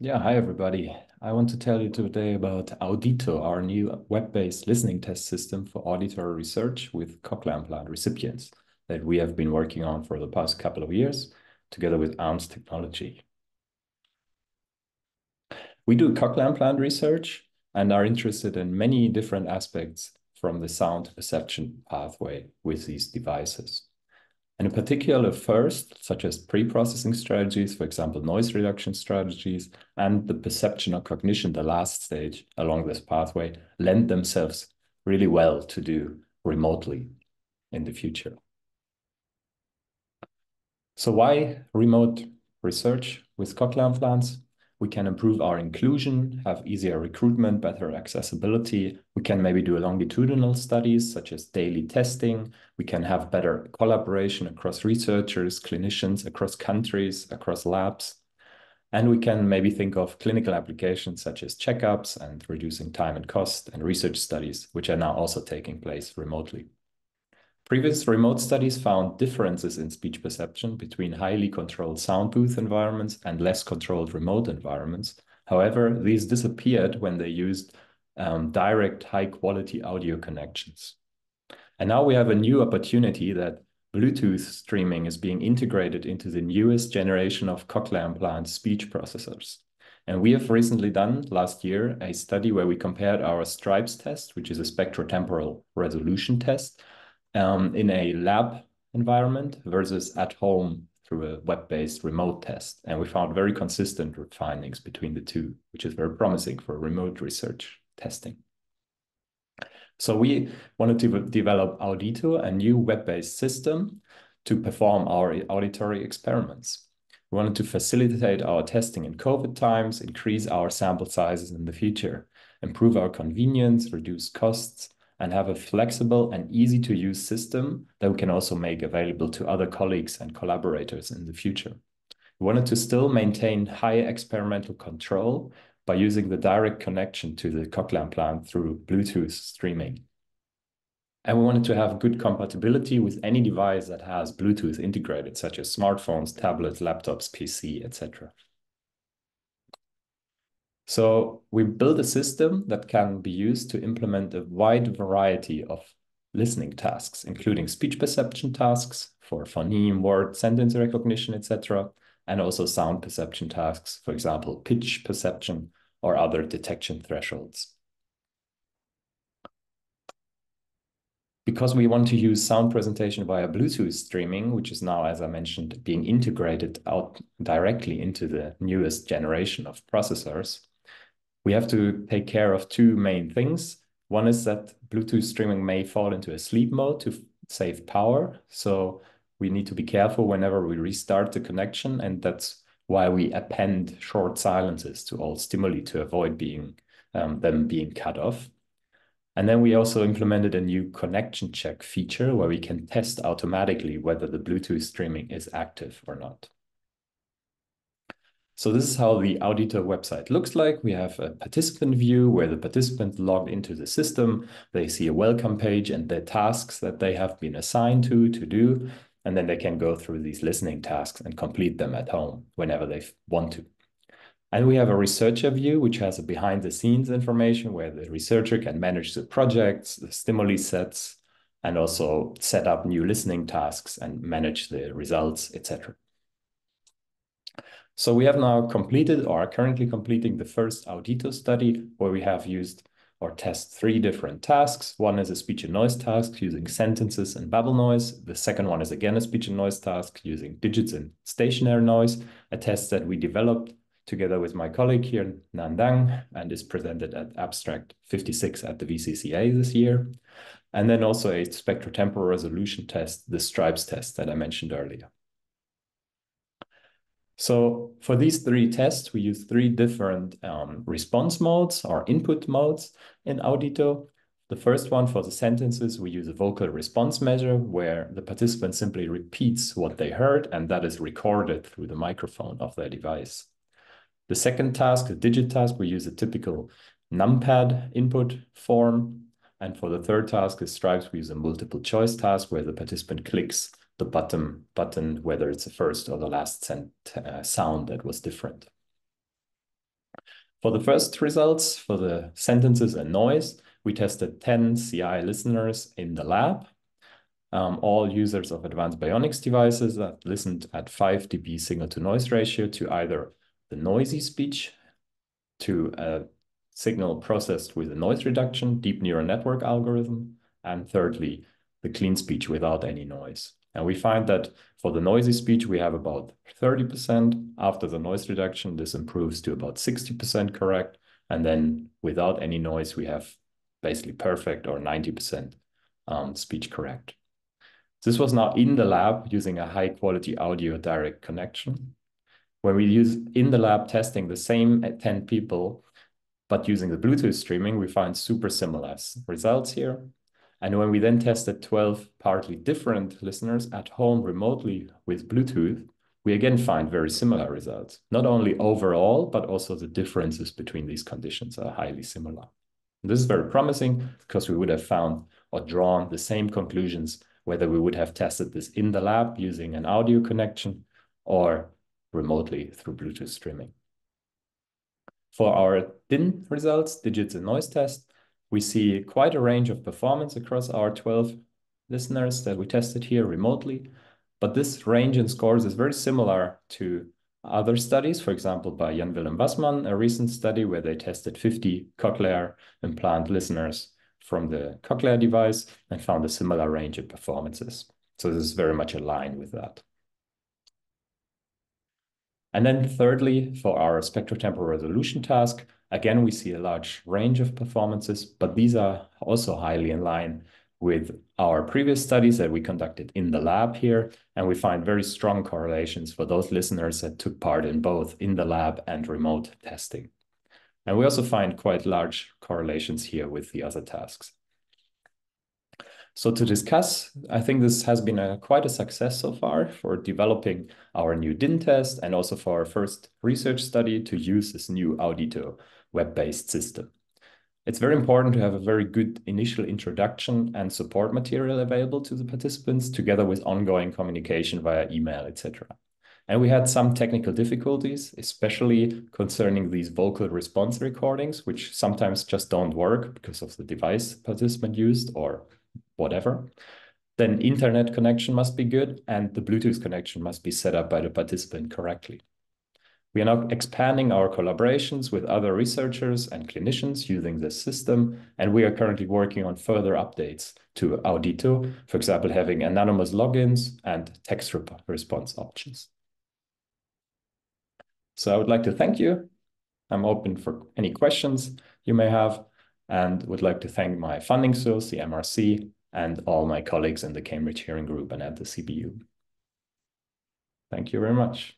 Yeah, hi everybody. I want to tell you today about Audito, our new web-based listening test system for auditory research with cochlear implant recipients that we have been working on for the past couple of years together with ARMS Technology. We do cochlear implant research and are interested in many different aspects from the sound perception pathway with these devices. And in particular, first, such as pre-processing strategies, for example, noise reduction strategies, and the perception or cognition, the last stage along this pathway, lend themselves really well to do remotely in the future. So why remote research with cochlear implants? We can improve our inclusion, have easier recruitment, better accessibility. We can maybe do longitudinal studies such as daily testing. We can have better collaboration across researchers, clinicians, across countries, across labs. And we can maybe think of clinical applications such as checkups and reducing time and cost and research studies, which are now also taking place remotely. Previous remote studies found differences in speech perception between highly controlled sound booth environments and less controlled remote environments. However, these disappeared when they used um, direct high quality audio connections. And now we have a new opportunity that Bluetooth streaming is being integrated into the newest generation of cochlear implant speech processors. And we have recently done last year a study where we compared our STRIPES test, which is a spectrotemporal resolution test, um, in a lab environment versus at home through a web-based remote test. And we found very consistent findings between the two, which is very promising for remote research testing. So we wanted to develop Audito, a new web-based system to perform our auditory experiments. We wanted to facilitate our testing in COVID times, increase our sample sizes in the future, improve our convenience, reduce costs, and have a flexible and easy to use system that we can also make available to other colleagues and collaborators in the future. We wanted to still maintain high experimental control by using the direct connection to the cochlear implant through Bluetooth streaming. And we wanted to have good compatibility with any device that has Bluetooth integrated, such as smartphones, tablets, laptops, PC, etc. So we build a system that can be used to implement a wide variety of listening tasks, including speech perception tasks for phoneme, word, sentence recognition, etc., and also sound perception tasks, for example, pitch perception or other detection thresholds. Because we want to use sound presentation via Bluetooth streaming, which is now, as I mentioned, being integrated out directly into the newest generation of processors, we have to take care of two main things. One is that Bluetooth streaming may fall into a sleep mode to save power. So we need to be careful whenever we restart the connection. And that's why we append short silences to all stimuli to avoid being um, them being cut off. And then we also implemented a new connection check feature where we can test automatically whether the Bluetooth streaming is active or not. So this is how the Audito website looks like. We have a participant view where the participants log into the system. They see a welcome page and the tasks that they have been assigned to to do. And then they can go through these listening tasks and complete them at home whenever they want to. And we have a researcher view, which has a behind the scenes information where the researcher can manage the projects, the stimuli sets, and also set up new listening tasks and manage the results, etc. So we have now completed or are currently completing the first Audito study where we have used or test three different tasks. One is a speech and noise task using sentences and babble noise. The second one is again a speech and noise task using digits and stationary noise, a test that we developed together with my colleague here Nandang and is presented at Abstract 56 at the VCCA this year. And then also a spectrotemporal resolution test, the STRIPES test that I mentioned earlier. So for these three tests, we use three different um, response modes or input modes in Audito. The first one for the sentences, we use a vocal response measure where the participant simply repeats what they heard and that is recorded through the microphone of their device. The second task, the digit task, we use a typical numpad input form. And for the third task, the stripes, we use a multiple choice task where the participant clicks the button button, whether it's the first or the last sent, uh, sound that was different. For the first results, for the sentences and noise, we tested 10 CI listeners in the lab, um, all users of advanced bionics devices that listened at 5 dB signal to noise ratio to either the noisy speech, to a signal processed with a noise reduction, deep neural network algorithm, and thirdly, the clean speech without any noise. And we find that for the noisy speech, we have about 30%. After the noise reduction, this improves to about 60% correct. And then without any noise, we have basically perfect or 90% um, speech correct. This was now in the lab using a high quality audio direct connection. When we use in the lab testing the same 10 people, but using the Bluetooth streaming, we find super similar results here. And when we then tested 12 partly different listeners at home remotely with Bluetooth, we again find very similar results. Not only overall, but also the differences between these conditions are highly similar. And this is very promising because we would have found or drawn the same conclusions whether we would have tested this in the lab using an audio connection or remotely through Bluetooth streaming. For our DIN results, digits and noise test, we see quite a range of performance across our 12 listeners that we tested here remotely. But this range in scores is very similar to other studies, for example, by Jan Willem Wasmann, a recent study where they tested 50 cochlear implant listeners from the cochlear device and found a similar range of performances. So this is very much aligned with that. And then thirdly, for our spectrotemporal resolution task, again, we see a large range of performances, but these are also highly in line with our previous studies that we conducted in the lab here, and we find very strong correlations for those listeners that took part in both in the lab and remote testing. And we also find quite large correlations here with the other tasks. So to discuss, I think this has been a, quite a success so far for developing our new DIN test and also for our first research study to use this new Audito web-based system. It's very important to have a very good initial introduction and support material available to the participants together with ongoing communication via email, etc. And we had some technical difficulties, especially concerning these vocal response recordings, which sometimes just don't work because of the device participant used or whatever, then internet connection must be good and the Bluetooth connection must be set up by the participant correctly. We are now expanding our collaborations with other researchers and clinicians using this system, and we are currently working on further updates to Audito, for example, having anonymous logins and text response options. So I would like to thank you. I'm open for any questions you may have and would like to thank my funding source, the MRC, and all my colleagues in the Cambridge Hearing Group and at the CBU. Thank you very much.